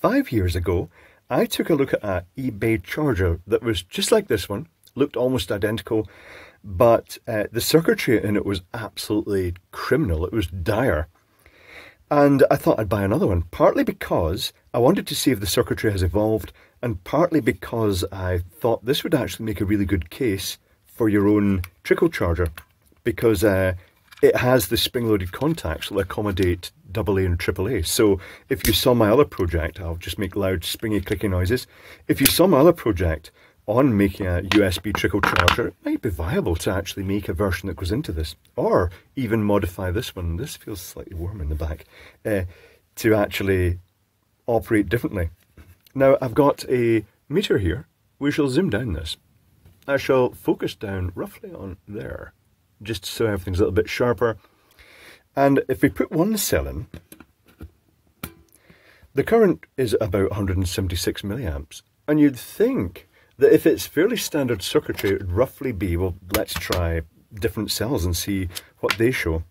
five years ago, I took a look at an eBay charger that was just like this one, looked almost identical, but uh, the circuitry in it was absolutely criminal. It was dire. And I thought I'd buy another one, partly because I wanted to see if the circuitry has evolved, and partly because I thought this would actually make a really good case for your own trickle charger, because uh, it has the spring-loaded contacts that accommodate AA and AAA. So if you saw my other project, I'll just make loud springy clicky noises. If you saw my other project on making a USB trickle charger, it might be viable to actually make a version that goes into this, or even modify this one. This feels slightly warm in the back, uh, to actually operate differently. Now I've got a meter here. We shall zoom down this. I shall focus down roughly on there, just so everything's a little bit sharper. And if we put one cell in, the current is about 176 milliamps. And you'd think that if it's fairly standard circuitry, it would roughly be, well, let's try different cells and see what they show.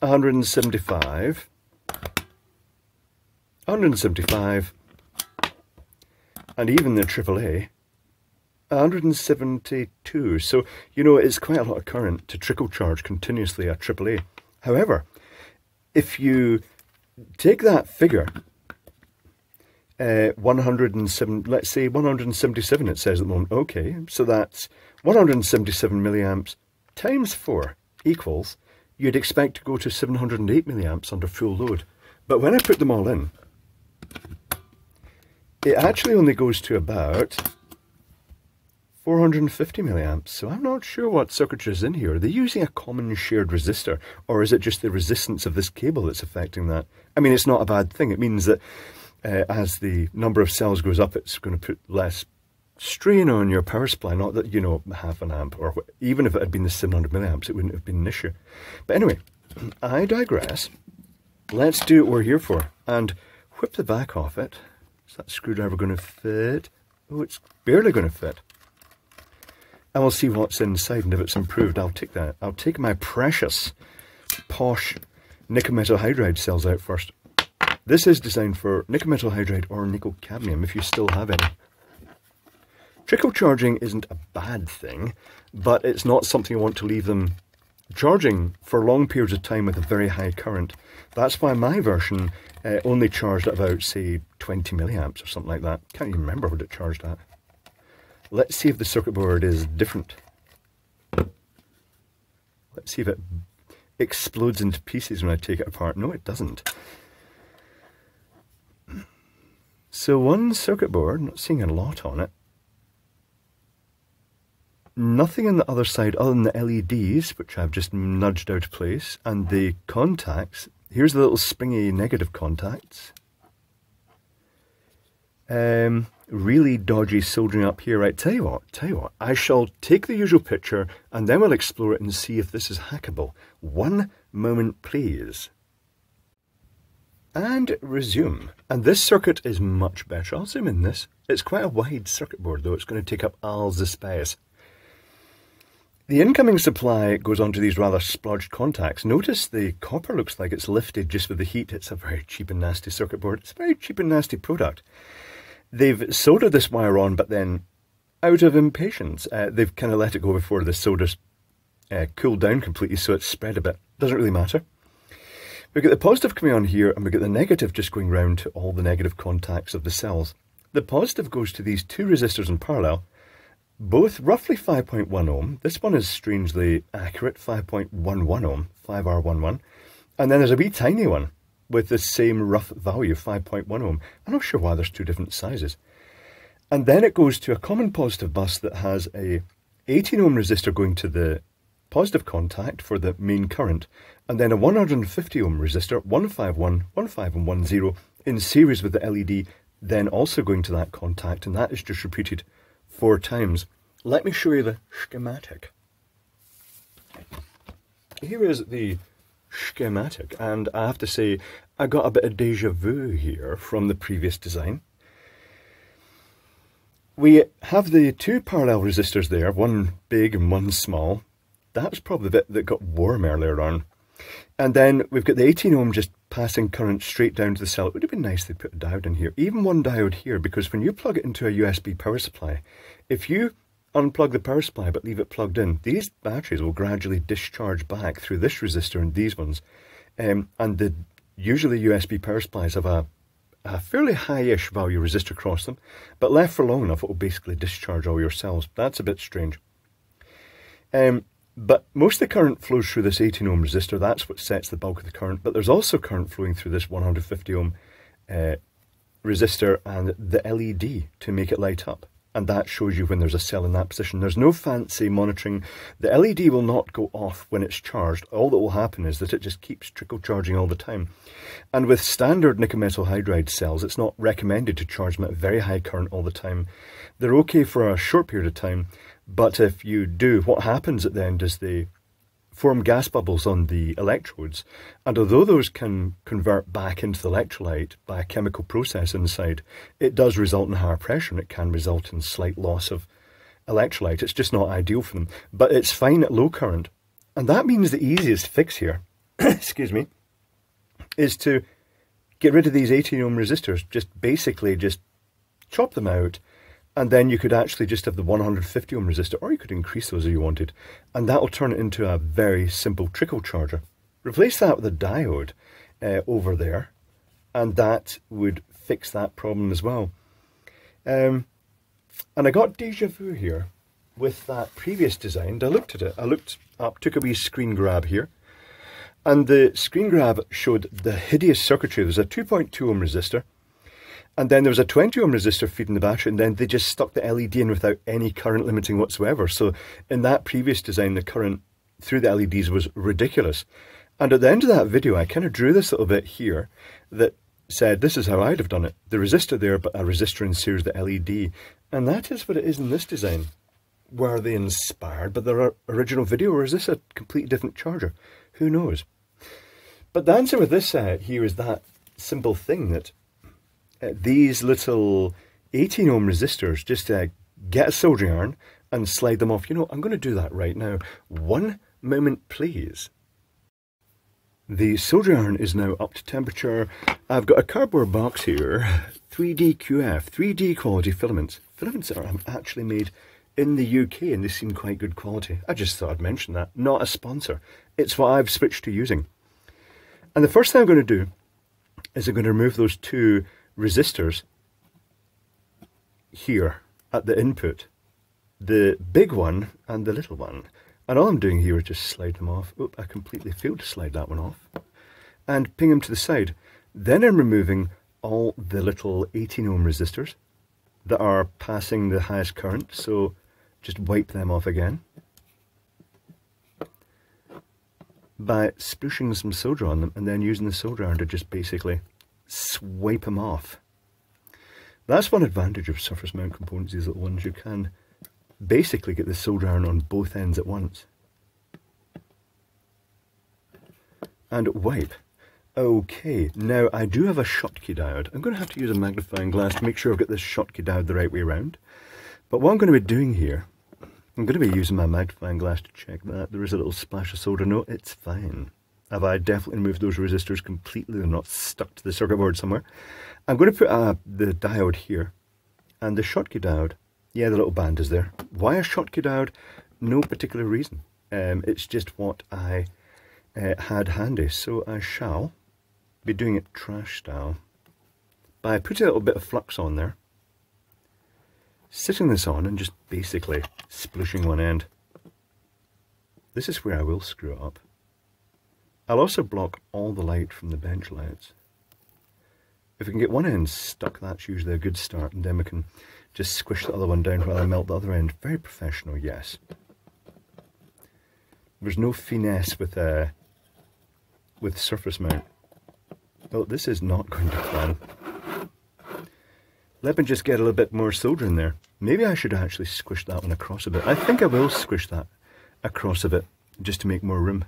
175, 175, and even the AAA, 172. So, you know, it's quite a lot of current to trickle charge continuously a AAA. However, if you take that figure uh, 107, let's say 177 it says at the moment. Okay, so that's 177 milliamps times 4 equals, you'd expect to go to 708 milliamps under full load. But when I put them all in, it actually only goes to about 450 milliamps. So I'm not sure what circuitry is in here. Are they using a common shared resistor? Or is it just the resistance of this cable that's affecting that? I mean, it's not a bad thing. It means that uh, as the number of cells goes up, it's going to put less strain on your power supply. Not that, you know, half an amp, or even if it had been the 700 milliamps, it wouldn't have been an issue. But anyway, I digress. Let's do what we're here for and whip the back off it. Is that screwdriver going to fit? Oh, it's barely going to fit. And we'll see what's inside, and if it's improved, I'll take that. I'll take my precious, posh nickel metal hydride cells out first. This is designed for nickel metal hydride or nickel cadmium if you still have any. Trickle charging isn't a bad thing, but it's not something you want to leave them charging for long periods of time with a very high current. That's why my version uh, only charged at about, say, 20 milliamps or something like that. Can't even remember what it charged at. Let's see if the circuit board is different. Let's see if it explodes into pieces when I take it apart. No, it doesn't. So one circuit board, not seeing a lot on it. Nothing on the other side other than the LEDs, which I've just nudged out of place, and the contacts. Here's the little springy negative contacts. Um, really dodgy soldering up here. Right, tell you what, tell you what, I shall take the usual picture and then we'll explore it and see if this is hackable. One moment, please and resume. And this circuit is much better. I'll zoom in this. It's quite a wide circuit board though. It's going to take up all the space. The incoming supply goes onto these rather splodged contacts. Notice the copper looks like it's lifted just with the heat. It's a very cheap and nasty circuit board. It's a very cheap and nasty product. They've soldered this wire on, but then out of impatience, uh, they've kind of let it go before the solder's uh, cooled down completely, so it's spread a bit. Doesn't really matter. We get the positive coming on here and we get the negative just going round to all the negative contacts of the cells. The positive goes to these two resistors in parallel, both roughly 5.1 ohm. This one is strangely accurate, 5.11 ohm, 5R11. And then there's a wee tiny one with the same rough value, 5.1 ohm. I'm not sure why there's two different sizes. And then it goes to a common positive bus that has a 18 ohm resistor going to the positive contact for the main current, and then a 150 ohm resistor, 151, 15 and 10, in series with the LED, then also going to that contact, and that is just repeated four times. Let me show you the schematic. Here is the schematic, and I have to say, I got a bit of deja vu here from the previous design. We have the two parallel resistors there, one big and one small, that's probably the bit that got warm earlier on. And then we've got the 18 ohm just passing current straight down to the cell. It would have been nice to put a diode in here, even one diode here, because when you plug it into a USB power supply, if you unplug the power supply but leave it plugged in, these batteries will gradually discharge back through this resistor and these ones. Um, and the usually USB power supplies have a, a fairly high-ish value resistor across them, but left for long enough it will basically discharge all your cells. That's a bit strange. Um, but most of the current flows through this 18 ohm resistor. That's what sets the bulk of the current. But there's also current flowing through this 150 ohm uh, resistor and the LED to make it light up. And that shows you when there's a cell in that position. There's no fancy monitoring. The LED will not go off when it's charged. All that will happen is that it just keeps trickle charging all the time. And with standard nickel metal hydride cells, it's not recommended to charge them at very high current all the time. They're okay for a short period of time, but if you do, what happens at the end is they form gas bubbles on the electrodes. And although those can convert back into the electrolyte by a chemical process inside, it does result in higher pressure and it can result in slight loss of electrolyte. It's just not ideal for them. But it's fine at low current. And that means the easiest fix here, excuse me, is to get rid of these 18 ohm resistors. Just basically just chop them out and then you could actually just have the 150 ohm resistor, or you could increase those if you wanted, and that will turn it into a very simple trickle charger. Replace that with a diode uh, over there, and that would fix that problem as well. Um, and I got deja vu here with that previous design. I looked at it. I looked up, took a wee screen grab here, and the screen grab showed the hideous circuitry. There's a 2.2 ohm resistor, and then there was a 20 ohm resistor feeding the battery, and then they just stuck the LED in without any current limiting whatsoever. So in that previous design, the current through the LEDs was ridiculous. And at the end of that video, I kind of drew this little bit here that said, this is how I'd have done it. The resistor there, but a resistor in series the LED. And that is what it is in this design. Were they inspired by their original video, or is this a completely different charger? Who knows? But the answer with this set here is that simple thing that uh, these little 18 ohm resistors, just get a soldering iron and slide them off. You know, I'm going to do that right now. One moment, please. The soldering iron is now up to temperature. I've got a cardboard box here, 3D QF, 3D quality filaments. Filaments that are actually made in the UK and they seem quite good quality. I just thought I'd mention that. Not a sponsor. It's what I've switched to using. And the first thing I'm going to do is I'm going to remove those two resistors here at the input, the big one and the little one. And all I'm doing here is just slide them off. Oop, I completely failed to slide that one off. And ping them to the side. Then I'm removing all the little 18 ohm resistors that are passing the highest current. So just wipe them off again. By splushing some solder on them and then using the solder iron to just basically swipe them off. That's one advantage of surface mount components, these little ones. You can basically get the solder iron on both ends at once. And wipe. Okay, now I do have a Schottky diode. I'm going to have to use a magnifying glass to make sure I've got this Schottky diode the right way around. But what I'm going to be doing here, I'm going to be using my magnifying glass to check that. There is a little splash of solder. No, it's fine have I definitely removed those resistors completely. They're not stuck to the circuit board somewhere. I'm going to put uh, the diode here and the Schottky diode. Yeah, the little band is there. Why a Schottky diode? No particular reason. Um, it's just what I uh, had handy. So I shall be doing it trash style by putting a little bit of flux on there, sitting this on and just basically splushing one end. This is where I will screw up. I'll also block all the light from the bench lights. If we can get one end stuck, that's usually a good start, and then we can just squish the other one down while I melt the other end. Very professional, yes. There's no finesse with uh, with surface mount. Oh, this is not going to plan. Let me just get a little bit more solder in there. Maybe I should actually squish that one across a bit. I think I will squish that across a bit, just to make more room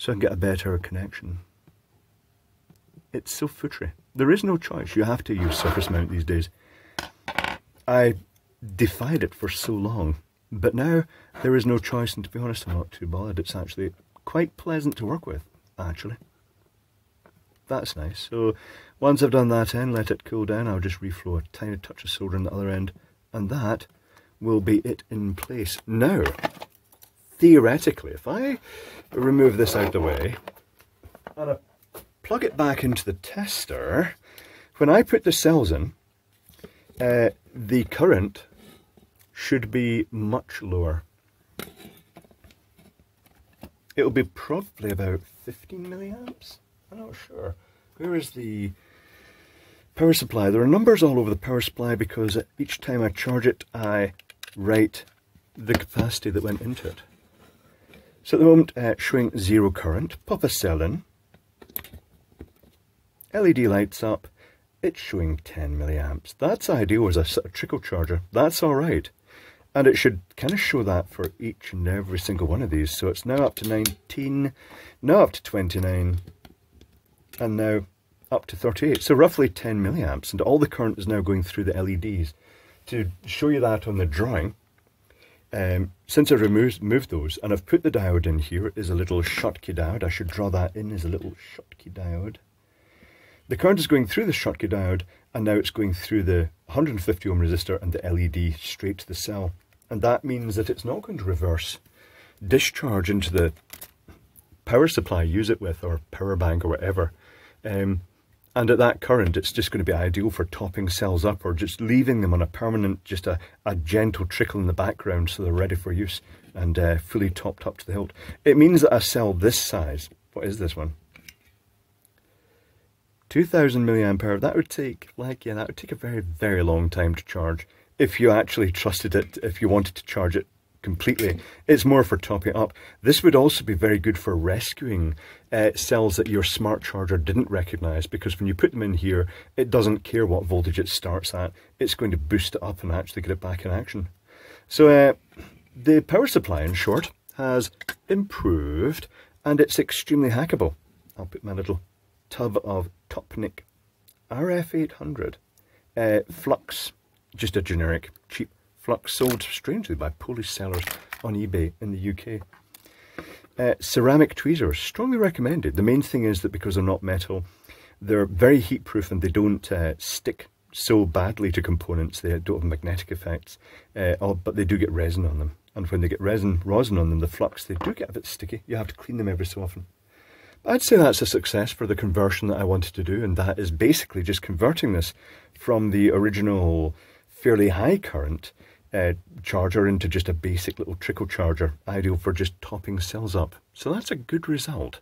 so I can get a better connection. It's so futry. There is no choice. You have to use surface mount these days. I defied it for so long, but now there is no choice, and to be honest, I'm not too bothered. It's actually quite pleasant to work with, actually. That's nice. So once I've done that end, let it cool down, I'll just reflow a tiny touch of solder on the other end, and that will be it in place. Now, theoretically, if I remove this out the way, and I plug it back into the tester, when I put the cells in, uh, the current should be much lower. It'll be probably about 15 milliamps. I'm not sure. Where is the power supply? There are numbers all over the power supply because each time I charge it, I write the capacity that went into it. So at the moment, uh, showing zero current. Pop a cell in. LED lights up. It's showing 10 milliamps. That's ideal as a trickle charger. That's all right. And it should kind of show that for each and every single one of these. So it's now up to 19, now up to 29, and now up to 38. So roughly 10 milliamps. And all the current is now going through the LEDs. To show you that on the drawing, um, since I removed moved those, and I've put the diode in here, is a little Schottky diode. I should draw that in as a little Schottky diode. The current is going through the Schottky diode, and now it's going through the 150 ohm resistor and the LED straight to the cell. And that means that it's not going to reverse discharge into the power supply use it with, or power bank or whatever. Um, and at that current, it's just going to be ideal for topping cells up or just leaving them on a permanent, just a, a gentle trickle in the background so they're ready for use and uh, fully topped up to the hilt. It means that a cell this size, what is this one? 2000 milliampere, that would take, like, yeah, that would take a very, very long time to charge if you actually trusted it, if you wanted to charge it completely. It's more for topping up. This would also be very good for rescuing uh, cells that your smart charger didn't recognize because when you put them in here, it doesn't care what voltage it starts at. It's going to boost it up and actually get it back in action. So uh, the power supply, in short, has improved and it's extremely hackable. I'll put my little tub of Topnic RF800 uh, Flux, just a generic cheap flux sold strangely by Polish sellers on eBay in the UK. Uh, ceramic tweezers, strongly recommended. The main thing is that because they're not metal, they're very heat proof and they don't uh, stick so badly to components. They don't have magnetic effects, uh, but they do get resin on them. And when they get resin, rosin on them, the flux, they do get a bit sticky. You have to clean them every so often. I'd say that's a success for the conversion that I wanted to do, and that is basically just converting this from the original fairly high current uh, charger into just a basic little trickle charger, ideal for just topping cells up. So that's a good result.